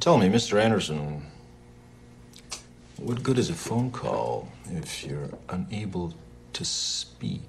Tell me, Mr. Anderson, what good is a phone call if you're unable to speak?